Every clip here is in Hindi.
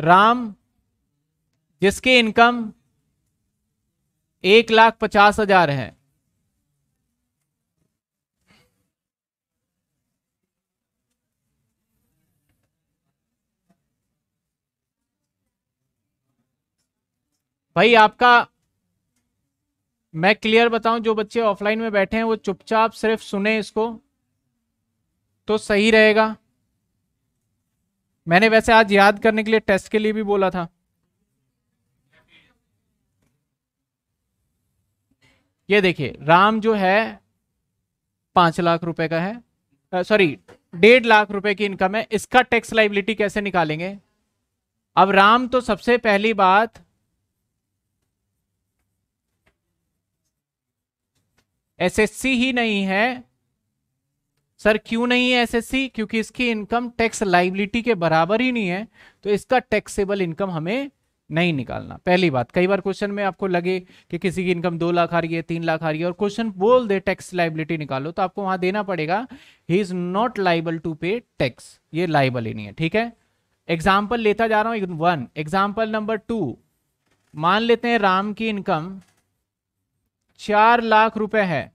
राम, जिसकी इनकम एक लाख पचास हज़ार है। भाई, आपका मैं क्लियर बताऊँ, जो बच्चे ऑफलाइन में बैठे हैं, वो चुपचाप सिर्फ़ सुने इसको तो सही रहेगा। मैंने वैसे आज याद करने के लिए टेस्ट के लिए भी बोला था। ये देखिए, राम जो है, पाँच लाख रुपए का है। सॉरी डेढ़ लाख रुपए की इनकम है। इसका टैक्स लाइबिलिटी कैसे निकालेंगे? अब राम तो सबसे पहली बात, एसएससी ही नहीं है सर क्यों नहीं है एसएससी क्योंकि इसकी इनकम टैक्स लाइबिलिटी के बराबर ही नहीं है तो इसका टैक्सेबल इनकम हमें नहीं निकालना। पहली बात, कई बार क्वेश्चन में आपको लगे कि किसी की इनकम दो लाख आ रही है, तीन लाख आ रही है, और क्वेश्चन बोल दे टैक्स लाइबिलिटी निकालो तो आपको वहाँ देना पड़ेगा he is not liable to pay tax ये लाइबल ही नहीं है, ठीक है? एग्ज़ाम्पल लेता जा रहा हूँ वन एग्ज़ाम्पल नंबर टू मान लेते हैं राम की इनकम चार लाख रुपए है।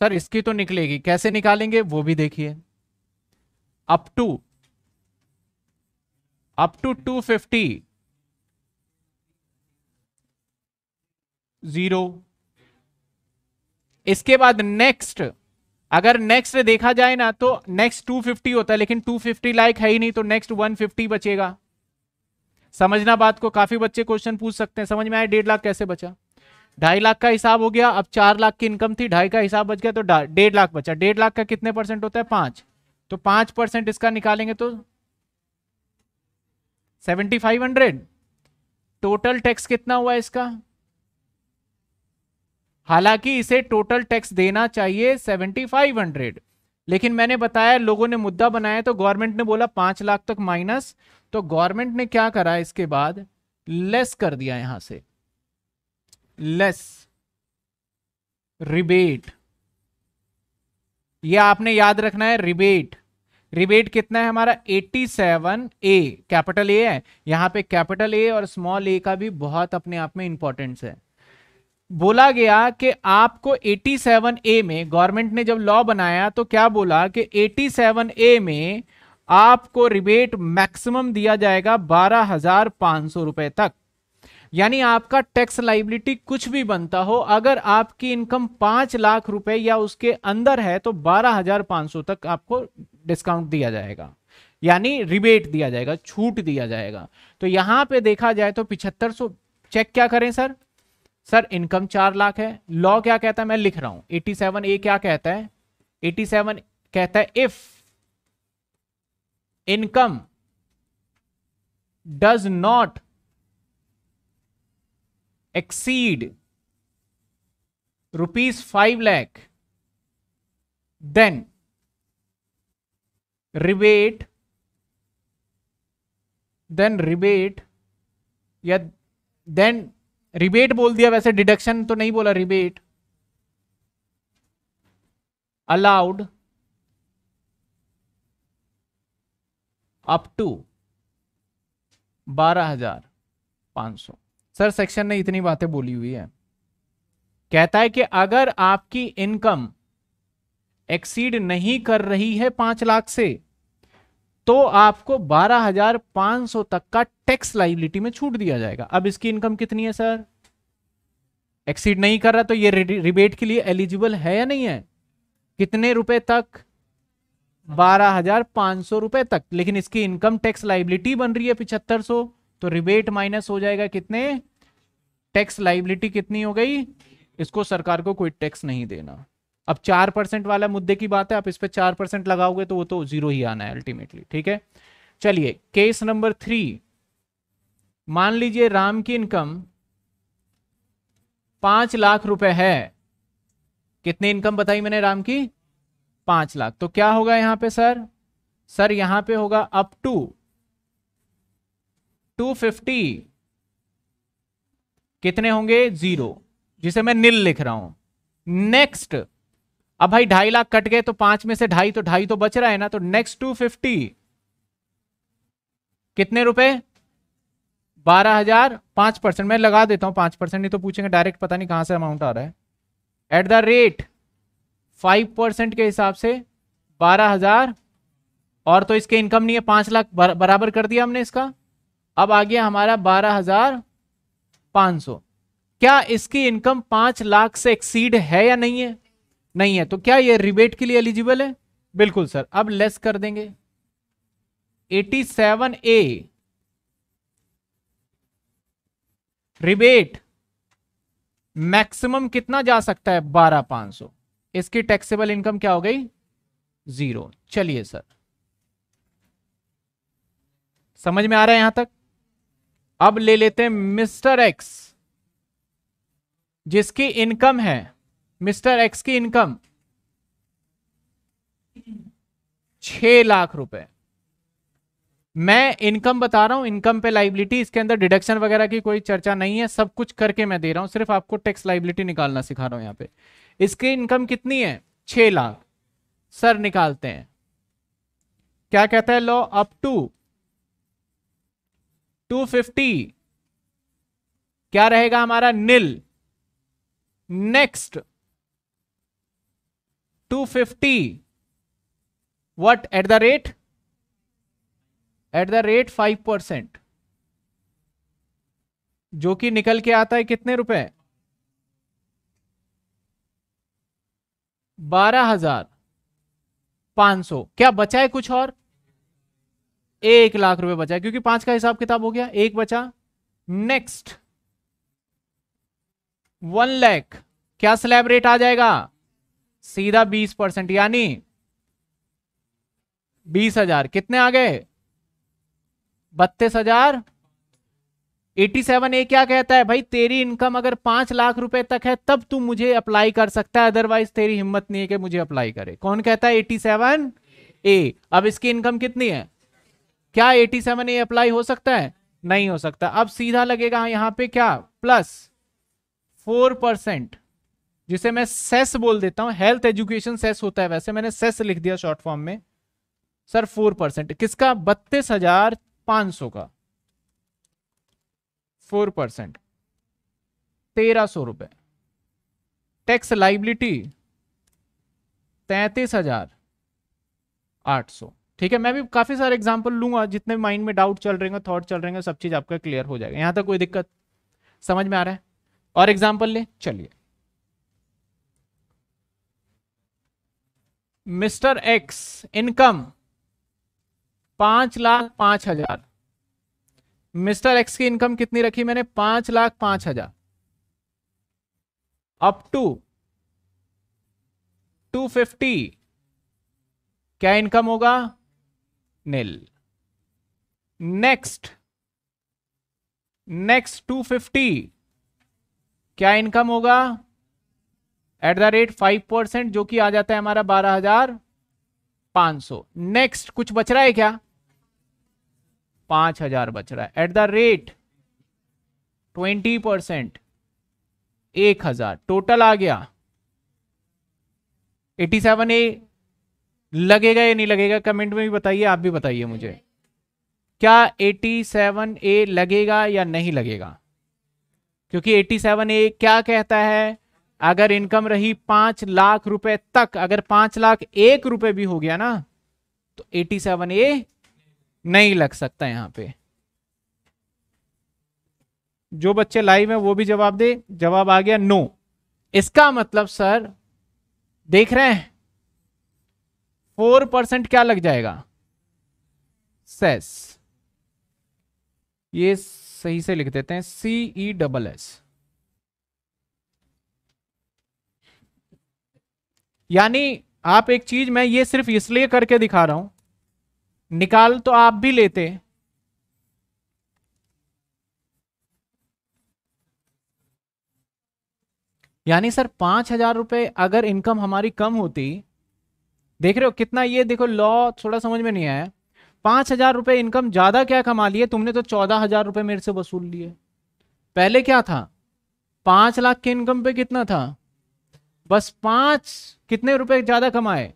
सर, इसकी तो निकलेगी। कैसे निकालेंगे? वो भी देखिए। Up to up to two fifty zero इसके बाद नेक्स्ट अगर नेक्स्ट देखा जाए ना तो नेक्स्ट 250 होता है, लेकिन 250 लाइक है ही नहीं तो नेक्स्ट 150 बचेगा। समझना बात को? काफ़ी बच्चे क्वेश्चन पूछ सकते हैं। समझ में आया? डेढ़ लाख कैसे बचा? ढाई लाख का हिसाब हो गया, अब चार लाख की इनकम थी, ढाई का हिसाब बच गया तो डेढ़ लाख बचा। डेढ़ लाख का कितने परसेंट होता है? पाँच। तो पाँच परसेंट इसका निकालेंगे तो seventy five hundred total tax कितना हुआ इसका? हालाँकि इसे टोटल टैक्स देना चाहिए सेवेंटी फाइव हंड्रेड लेकिन मैंने बताया, लोगों ने मुद्दा बनाया तो गवर्नमेंट ने बोला पाँच लाख तक माइनस तो गवर्नमेंट ने क्या करा इसके बाद? लेस कर दिया यहाँ से। Less rebate. ये आपने याद रखना है, रिबेट। रिबेट कितना है हमारा? 87 ए, कैपिटल ए है। यहाँ पे कैपिटल ए और स्मॉल ए का भी बहुत अपने आप में इंपॉर्टेंस है। बोला गया कि आपको 87 ए में गवर्नमेंट ने जब लॉ बनाया तो क्या बोला कि 87 ए में आपको रिबेट मैक्सिमम दिया जाएगा बारह हज़ार पाँच सौ रुपए तक। यानी आपका टैक्स लाइबिलिटी कुछ भी बनता हो, अगर आपकी इनकम पाँच लाख रुपए या उसके अंदर है तो बारह हज़ार पाँच सौ तक आपको डिस्काउंट दिया जाएगा। यानी रिबेट दिया जाएगा, छूट दिया जाएगा। तो यहाँ पे देखा जाए तो पिछहत्तर सौ चेक क्या करें सर? सर इनकम चार लाख है। लॉ क्या कहता है? मैं लिख रहा हूँ। एटी सेवन ए क्या कहता है? एटी सेवन कहता है if income does not exceed rupees 5 lakh, then rebate then rebate या देन रिबेट बोल दिया, वैसे डिडक्शन तो नहीं बोला रिबेट अलाउड अप टू बारह हज़ार पाँच सौ। सर सेक्शन ने इतनी बातें बोली हुई है। कहता है कि अगर आपकी इनकम एक्सीड नहीं कर रही है पाँच लाख से तो आपको बारह हज़ार पाँच सौ तक का टैक्स लाइबिलिटी में छूट दिया जाएगा। अब इसकी इनकम कितनी है, सर? एक्सीड नहीं कर रहा तो ये रिबेट के लिए एलिजिबल है या नहीं है? कितने रुपए तक? बारह हज़ार पाँच सौ रुपए तक। लेकिन इसकी इनकम टैक्स लाइबिलिटी बन रही है पिछहत्तर सौ। तो रिबेट माइनस हो जाएगा कितने? टैक्स लाइबिलिटी कितनी हो गई? इसको सरकार को कोई टैक्स नहीं देना। अब चार परसेंट वाला मुद्दे की बात है, आप इस पर चार परसेंट लगाओगे तो वो तो ज़ीरो ही आना है अल्टीमेटली ठीक है? चलिए केस नंबर थ्री मान लीजिए राम की इनकम पाँच लाख रुपए है। कितनी इनकम बताई मैंने राम की? पाँच लाख। तो क्या होगा यहाँ पे, सर? सर, यहाँ पे होगा अप टू टू फिफ्टी कितने होंगे? ज़ीरो। जिसे मैं नील लिख रहा हूँ। नेक्स्ट अब भाई ढाई लाख कट गए तो पाँच में से ढाई तो ढाई तो बच रहा है ना तो नेक्स्ट टू फिफ्टी कितने रुपए? बारह हज़ार पाँच परसेंट। मैं लगा देता हूँ पाँच परसेंट, नहीं तो पूछेंगे डायरेक्ट पता नहीं कहाँ से अमाउंट आ रहा है। At the rate five percent के हिसाब से बारह हज़ार, और तो इसके इनकम नहीं है, पाँच लाख बराबर कर दिया हमने इसका। अब आ गया हमारा बारह हज़ार पाँच सौ। क्या इसकी इनकम पाँच लाख से एक्सीड है या नहीं है? नहीं है। तो क्या ये रिबेट के लिए एलिजिबल है? बिल्कुल सर अब लेस कर देंगे। 87 ए। रिबेट मैक्सिमम कितना जा सकता है? बारह पाँच सौ। इसकी टैक्सेबल इनकम क्या हो गई? ज़ीरो चलिए सर समझ में आ रहा है यहाँ तक? अब ले लेते हैं मिस्टर एक्स। जिसकी इनकम है। मिस्टर एक्स की इनकम। छ लाख रुपए। मैं इनकम बता रहा हूँ, इनकम पे लाइबिलिटी इसके अंदर डिडक्शन वगैरह की कोई चर्चा नहीं है, सब कुछ करके मैं दे रहा हूँ, सिर्फ़ आपको टैक्स लाइबिलिटी निकालना सिखा रहा हूँ यहाँ पे। इसकी इनकम कितनी है? छ लाख। सर, निकालते हैं। क्या कहता है लॉ अप टू 250 क्या रहेगा हमारा nil? Next 250 what? At the rate? At the rate five percent जो कि निकल के आता है कितने रुपए? बारह हज़ार पाँच सौ। क्या बचा है कुछ और? एक लाख रुपए बचा क्योंकि पाँच का हिसाब किताब हो गया, एक बचा। नेक्स्ट वन लैख क्या स्लैब रेट आ जाएगा? सीधा बीस परसेंट, यानी बीस हज़ार। कितने आ गए? बत्तीस हज़ार। एटी सेवन ए क्या कहता है? भाई, तेरी इनकम अगर पाँच लाख रुपए तक है, तब तू मुझे अप्लाई कर सकता है अदरवाइज़ तेरी हिम्मत नहीं है कि मुझे अप्लाई करे। कौन कहता है? एटी सेवन ए अब इसकी इनकम कितनी है? क्या एटी सेवन ए अप्लाई हो सकता है? नहीं हो सकता। अब सीधा लगेगा यहाँ पे क्या? प्लस फोर परसेंट जिसे मैं सेस बोल देता हूँ। हेल्थ एजुकेशन सेस होता है वैसे। मैंने सेस लिख दिया शॉर्ट फॉर्म में। सर फोर परसेंट किसका? बत्तीस हज़ार पाँच सौ का। फोर परसेंट तेरह सौ रुपए। टैक्स लाइबिलिटी तैतीस हज़ार आठ सौ। ठीक है, मैं भी काफ़ी सारे एग्ज़ाम्पल लूँगा, जितने माइंड में डाउट चल रहे हैं थॉट चल रहे हैं सब चीज़ आपका क्लियर हो जाएगा। यहाँ तक कोई दिक्कत? समझ में आ रहा है? और एग्ज़ाम्पल ले? चलिए। मिस्टर एक्स इनकम पाँच लाख पाँच हज़ार। मिस्टर एक्स की इनकम कितनी रखी मैंने? पाँच लाख पाँच हज़ार। अप टू टू फिफ्टी क्या इनकम होगा? Nil next next two fifty क्या इनकम होगा? At the rate five percent जो कि आ जाता है हमारा बारह हज़ार पाँच सौ। नेक्स्ट कुछ बच रहा है क्या? पाँच हज़ार बच रहा है। At the rate twenty percent एक हज़ार। टोटल आ गया। एटी सेवन ए लगेगा या नहीं लगेगा, कमेंट में भी बताइए, आप भी बताइए मुझे। क्या एटी सेवन ए लगेगा या नहीं लगेगा? क्योंकि एटी सेवन ए क्या कहता है, अगर इनकम रही पाँच लाख रुपए तक, अगर पाँच लाख एक रुपए भी हो गया ना तो एटी सेवन ए नहीं लग सकता यहाँ पे। जो बच्चे लाइव है वो भी जवाब दे, जवाब आ गया नो। इसका मतलब सर, देख रहे हैं फोर परसेंट क्या लग जाएगा? सेस। ये सही से लिख देते हैं सीई डबल एस। यानी आप एक चीज़ मैं ये सिर्फ़ इसलिए करके दिखा रहा हूँ, निकाल तो आप भी लेते। यानी सर, पाँच हज़ार रुपए अगर इनकम हमारी कम होती देख रहे हो कितना ये देखो लॉ थोड़ा समझ में नहीं आया। पाँच हज़ार रुपए इनकम ज़्यादा क्या कमा लिए? तुमने तो चौदह हज़ार रुपए मेरे से वसूल लिए। पहले क्या था? पाँच लाख के इनकम पे कितना था? बस पाँच कितने रुपए ज़्यादा कमाए?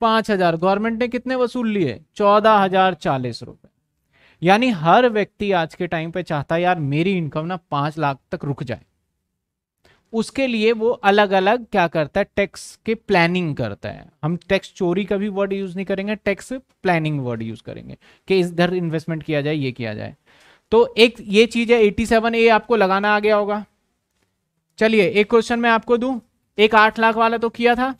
पाँच हज़ार। गवर्नमेंट ने कितने वसूल लिए? चौदह हज़ार चालीस रुपए। यानी हर व्यक्ति आज के टाइम पे चाहता है, यार मेरी इनकम ना पाँच लाख तक रुक जाए। उसके लिए वो अलग अलग क्या करता है टैक्स के प्लानिंग करता है। हम टैक्स चोरी का भी वर्ड यूज़ नहीं करेंगे टैक्स प्लानिंग वर्ड यूज़ करेंगे कि इधर इन्वेस्टमेंट किया जाए, ये किया जाए। तो एक ये चीज़ है 87 ए आपको लगाना आ गया होगा। चलिए, एक क्वेश्चन मैं आपको दूँ। एक आठ लाख वाला तो किया था।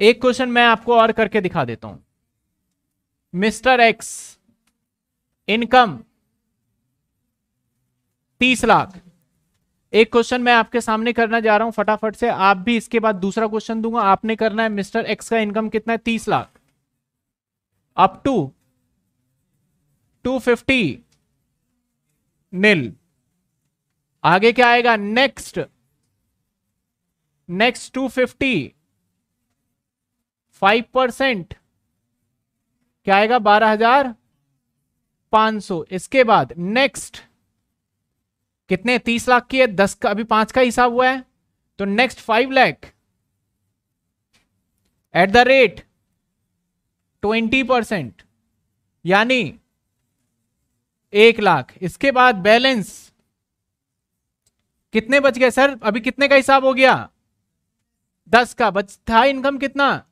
एक क्वेश्चन मैं आपको और करके दिखा देता हूँ। मिस्टर एक्स इनकम तीस लाख। एक क्वेश्चन मैं आपके सामने करना जा रहा हूँ फटाफट से। आप भी इसके बाद दूसरा क्वेश्चन दूँगा। आपने करना है, मिस्टर एक्स का इनकम कितना है? तीस lakh. Up to two fifty nil आगे क्या आएगा? Next next two fifty five percent क्या आएगा? बारह हज़ार पाँच सौ। इसके बाद नेक्स्ट कितने? तीस लाख की है, दस का, अभी पाँच का हिसाब हुआ है। तो next five lakh at the rate twenty percent यानी एक लाख। इसके बाद बैलेंस कितने बच गए? सर, अभी कितने का हिसाब हो गया? दस का। बच, था इनकम कितना?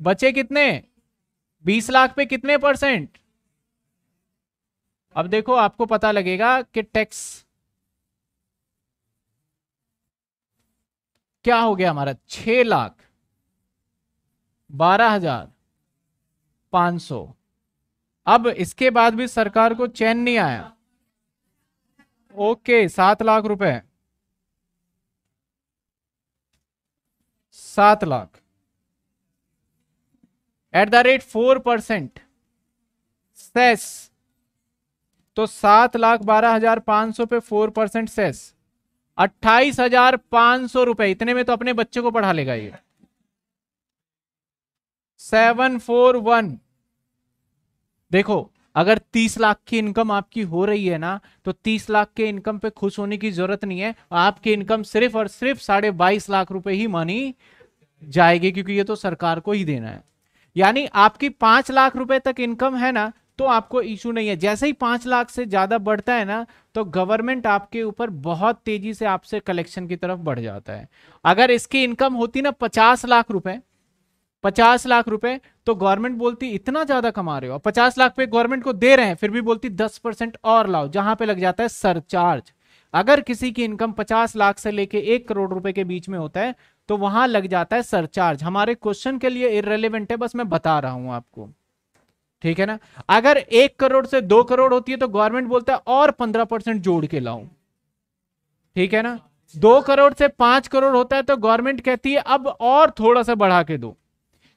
बचे कितने? बीस लाख पे कितने परसेंट अब देखो, आपको पता लगेगा कि टैक्स क्या हो गया हमारा? छ लाख, बारह हज़ार, पाँच सौ। अब इसके बाद भी सरकार को चैन नहीं आया। ओके, सात लाख रुपए। सात lakh. At the rate four percent cess तो सात लाख बारह हज़ार पाँच सौ पे फोर परसेंट सेस अट्ठाईस हज़ार पाँच सौ रुपए। इतने में तो अपने बच्चे को पढ़ा लेगा ये। Seven four one. देखो, अगर तीस लाख की इनकम आपकी हो रही है ना तो तीस लाख के इनकम पे खुश होने की ज़रूरत नहीं है। आपकी इनकम सिर्फ़ और सिर्फ़ साढ़े बाईस लाख रुपए ही मानी जाएगी, क्योंकि ये तो सरकार को ही देना है। यानी आपकी पाँच लाख रुपए तक इनकम है ना तो आपको इशू नहीं है। जैसे ही पाँच लाख से ज़्यादा बढ़ता है ना तो गवर्नमेंट आपके ऊपर बहुत तेज़ी से आपसे कलेक्शन की तरफ़ बढ़ जाता है। अगर इसकी इनकम होती ना पचास लाख रुपए, पचास लाख रुपए तो गवर्नमेंट बोलती, इतना ज़्यादा कमा रहे हो। पचास लाख पे गवर्नमेंट को दे रहे हैं, फिर भी बोलती, दस परसेंट और लाओ, जहाँ पे लग जाता है सरचार्ज। अगर किसी की इनकम पचास लाख से लेके एक करोड़ रुपए के बीच में होता है तो वहाँ लग जाता है सरचार्ज। हमारे क्वेश्चन के लिए इरेलीवेंट है, बस मैं बता रहा हूँ आपको। ठीक है ना? अगर एक करोड़ से दो करोड़ होती है तो गवर्नमेंट बोलता है, और पंद्रह परसेंट जोड़ के लाऊं। ठीक है ना? दो करोड़ से पाँच करोड़ होता है तो गवर्नमेंट कहती है, अब और थोड़ा सा बढ़ा के दो।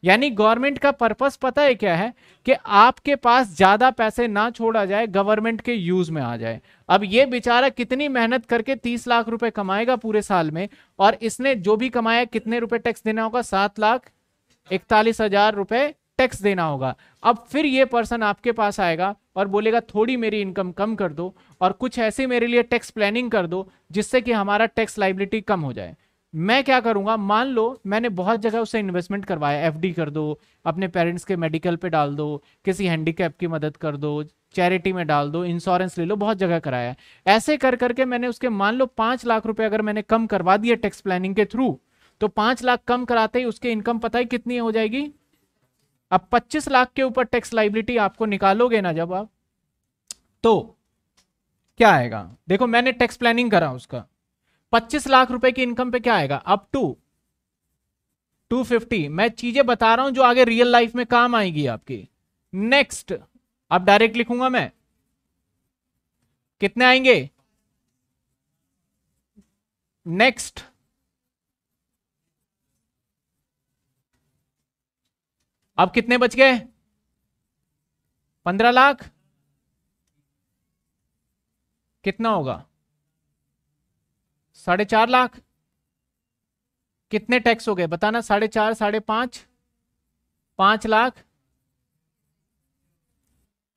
यानी गवर्नमेंट का पर्पस पता है क्या है? कि आपके पास ज़्यादा पैसे ना छोड़ा जाए गवर्नमेंट के यूज़ में आ जाए। अब ये बेचारा कितनी मेहनत करके तीस लाख रुपए कमाएगा पूरे साल में, और इसने जो भी कमाया, कितने रुपए टैक्स देना होगा? सात लाख? इकतालीस हज़ार रुपए टैक्स देना होगा। अब फिर ये पर्सन आपके पास आएगा और बोलेगा, थोड़ी मेरी इनकम कम कर दो और कुछ ऐसे मेरे लिए टैक्स प्लानिंग कर दो जिससे कि हमारा टैक्स लाइबिलिटी कम हो जाए। मैं क्या करूँगा? मान लो मैंने बहुत जगह उससे इन्वेस्टमेंट करवाया। एफडी कर दो, अपने पेरेंट्स के मेडिकल पे डाल दो, किसी हैंडीकैप की मदद कर दो चैरिटी में डाल दो इंश्योरेंस ले लो, बहुत जगह कराया। ऐसे कर करके मैंने उसके, मान लो पाँच लाख रुपए अगर मैंने कम करवा दिया टैक्स प्लानिंग के थ्रू तो पाँच लाख कम कराते ही उसके इनकम पता ही कितनी हो जाएगी? अब 25 लाख के ऊपर टैक्स लाइबिलिटी आपको निकालोगे ना जब आप तो क्या आएगा? देखो, मैंने टैक्स प्लानिंग करा उसका। 25 लाख रुपए की इनकम पे क्या आएगा? अप टू 250 मैं चीज़ें बता रहा हूँ जो आगे रियल लाइफ में काम आएगी आपकी। नेक्स्ट अब डायरेक्ट लिखूँगा मैं। कितने आएँगे? नेक्स्ट अब कितने बच गए? पंद्रह लाख? कितना होगा? साढ़े चार लाख? कितने टैक्स हो गए? बताना, साढ़े चार, साढ़े पाँच? पाँच लाख?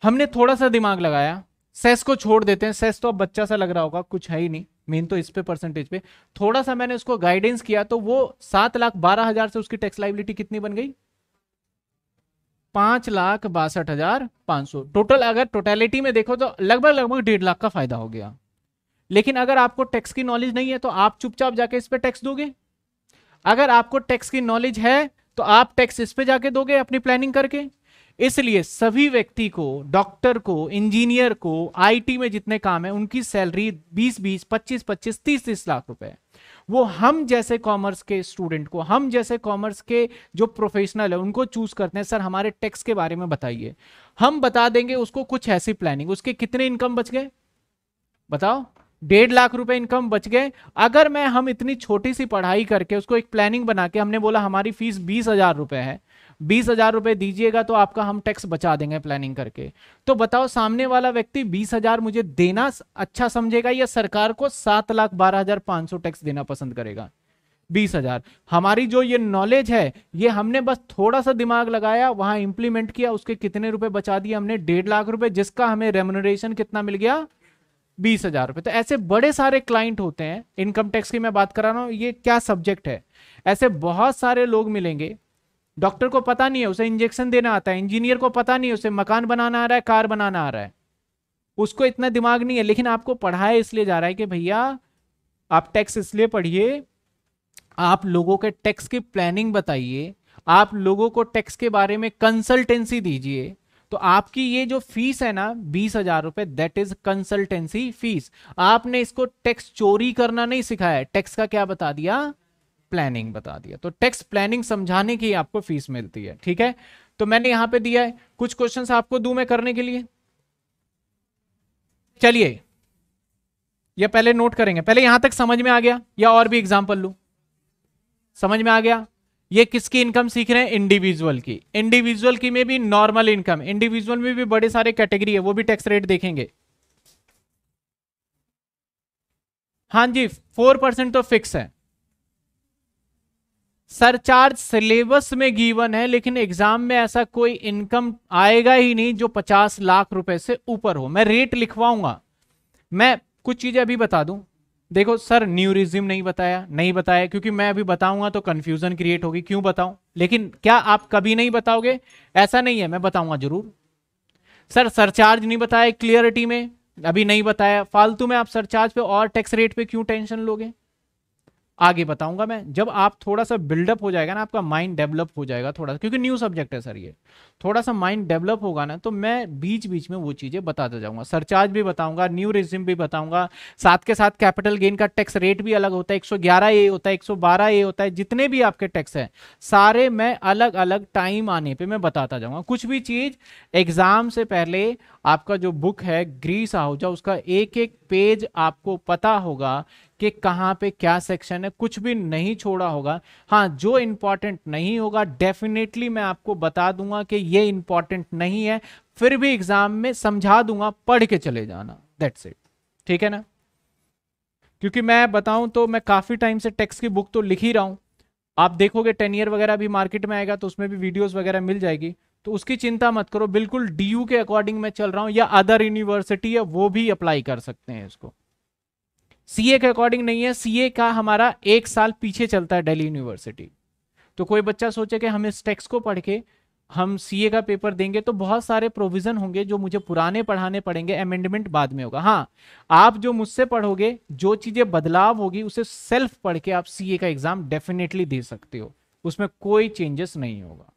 हमने थोड़ा सा दिमाग लगाया। सेस को छोड़ देते हैं। सेस तो अब बच्चा सा लग रहा होगा, कुछ है ही नहीं। मेन तो इस पे परसेंटेज पे। थोड़ा सा मैंने उसको गाइडेंस किया तो वो सात लाख बारह हज़ार से उसकी टैक्स लाइबिलिटी कितनी बन गई? पाँच लाख बासठ हज़ार पाँच सौ। टोटल अगर टोटलिटी में देखो तो लगभग लगभग डेढ़ लाख का फ़ायदा हो गया। लेकिन अगर आपको टैक्स की नॉलेज नहीं है तो आप चुपचाप जाके इस पे टैक्स दोगे। अगर आपको टैक्स की नॉलेज है तो आप टैक्स इस पे जाके दोगे अपनी प्लानिंग करके। इसलिए सभी व्यक्ति को डॉक्टर को इंजीनियर को आईटी में जितने काम है, उनकी सैलरी 20 20 25 25 30 30 लाख रुपए। वो हम जैसे कॉमर्स के स्टूडेंट को, हम जैसे कॉमर्स के जो प्रोफेशनल है, उनको चूज़ करते हैं सर हमारे टैक्स के बारे में बताइए। हम बता देंगे उसको कुछ ऐसी प्लानिंग उसके कितने इनकम बच गए? बताओ। डेढ़ लाख रुपए इनकम बच गए। अगर मैं हम इतनी छोटी सी पढ़ाई करके उसको एक प्लानिंग बना के हमने बोला, हमारी फ़ीस बीस हज़ार रुपए है। बीस हज़ार रुपए दीजिएगा तो आपका हम टैक्स बचा देंगे प्लानिंग करके। तो बताओ, सामने वाला व्यक्ति बीस हज़ार मुझे देना अच्छा समझेगा या सरकार को सात लाख बारह हज़ार पाँच सौ टैक्स देना पसंद करेगा? बीस हज़ार। हमारी जो ये नॉलेज है, ये हमने बस थोड़ा सा दिमाग लगाया, वहाँ इंप्लीमेंट किया, उसके कितने रुपए बचा दिए हमने? डेढ़ लाख रुपए, जिसका हमें रेमुनरेशन कितना मिल गया? बीस हज़ार रुपए। तो ऐसे बड़े सारे क्लाइंट होते हैं इनकम टैक्स की मैं बात कर रहा हूँ, ये क्या सब्जेक्ट है? ऐसे बहुत सारे लोग मिलेंगे डॉक्टर को पता नहीं है, उसे इंजेक्शन देना आता है, इंजीनियर को पता नहीं है, उसे मकान बनाना आ रहा है, कार बनाना आ रहा है। उसको इतना दिमाग नहीं है, लेकिन आपको पढ़ाया इसलिए जा रहा है कि भैया, आप टैक्स इसलिए पढ़िए, आप लोगों के टैक्स की प्लानिंग बताइए, आप लोगों को टैक्स के बारे में कंसल्टेंसी दीजिए तो आपकी ये जो फ़ीस है ना, बीस हज़ार रुपए दैट इज़ कंसल्टेंसी फ़ीस आपने इसको टैक्स चोरी करना नहीं सिखाया टैक्स का क्या बता दिया? प्लानिंग बता दिया। तो टैक्स प्लानिंग समझाने की आपको फ़ीस मिलती है, ठीक है? तो मैंने यहाँ पे दिया है, कुछ क्वेश्चंस आपको दू मैं करने के लिए? चलिए, ये पहले नोट करेंगे। पहले यहाँ तक समझ में आ गया, या और भी एग्जांपल लू? समझ में आ गया? ये किसकी इनकम सीख रहे हैं? इंडिविजुअल की। इंडिविजुअल की में भी नॉर्मल इनकम इंडिविजुअल में भी बड़े सारे कैटेगरी है, वो भी टैक्स रेट देखेंगे। हाँ जी फोर परसेंट तो फिक्स है। सरचार्ज सिलेबस में गिवन है, लेकिन एग्ज़ाम में ऐसा कोई इनकम आएगा ही नहीं जो पचास लाख रुपए से ऊपर हो। मैं रेट लिखवाऊँगा। मैं कुछ चीज़ें अभी बता दूँ। देखो, सर न्यू रिज्यूम नहीं बताया नहीं बताया, क्योंकि मैं अभी बताऊँगा तो कंफ्यूजन क्रिएट होगी, क्यों बताऊँ? लेकिन क्या आप कभी नहीं बताओगे? ऐसा नहीं है, मैं बताऊँगा ज़रूर। सर, सरचार्ज नहीं बताया क्लियरिटी में? अभी नहीं बताया। फालतू में आप सरचार्ज पे और टैक्स रेट पे क्यों टेंशन लोगे? आगे बताऊँगा मैं। जब आप थोड़ा सा बिल्डअप हो जाएगा ना, आपका माइंड डेवलप हो जाएगा थोड़ा सा, क्योंकि न्यू सब्जेक्ट है सर ये। थोड़ा सा माइंड डेवलप होगा ना तो मैं बीच बीच में वो चीज़ें बताता जाऊँगा। सरचार्ज भी बताऊँगा न्यू रिज्यूम भी बताऊँगा, साथ के साथ कैपिटल गेन का टैक्स रेट भी अलग होता है, एक सौ ग्यारह ए होता है, एक सौ बारह ए होता है, जितने भी आपके टैक्स है, सारे मैं अलग अलग टाइम आने पर मैं बताता जाऊँगा। कुछ भी चीज़ एग्ज़ाम से पहले आपका जो बुक है ग्रीस हाउस उसका एक एक पेज आपको पता होगा कि कहाँ पे क्या सेक्शन है। कुछ भी नहीं छोड़ा होगा। हाँ जो इंपॉर्टेंट नहीं होगा डेफिनेटली मैं आपको बता दूँगा कि ये इंपॉर्टेंट नहीं है। फिर भी एग्ज़ाम में समझा दूँगा, पढ़ के चले जाना। दैट्स इट ठीक है ना? क्योंकि मैं बताऊँ तो मैं काफ़ी टाइम से टेक्स्ट की बुक तो लिख ही रहा हूँ। आप देखोगे टेन ईयर वगैरह भी मार्केट में आएगा तो उसमें भी वीडियोस वगैरह मिल जाएगी। तो उसकी चिंता मत करो, बिल्कुल DU के अकॉर्डिंग मैं चल रहा हूँ, या अदर यूनिवर्सिटी है, वो भी अप्लाई कर सकते हैं इसको। सीए के अकॉर्डिंग नहीं है सीए का हमारा एक साल पीछे चलता है दिल्ली यूनिवर्सिटी तो कोई बच्चा सोचे कि हम इस टेक्स्ट को पढ़ के हम सीए का पेपर देंगे तो बहुत सारे प्रोविज़न होंगे जो मुझे पुराने पढ़ाने पड़ेंगे अमेंडमेंट बाद में होगा। हाँ आप जो मुझसे पढ़ोगे, जो चीज़ें बदलाव होगी, उसे सेल्फ पढ़ के आप सीए का एग्ज़ाम डेफिनेटली दे सकते हो। उसमें कोई चेंजेस नहीं होगा।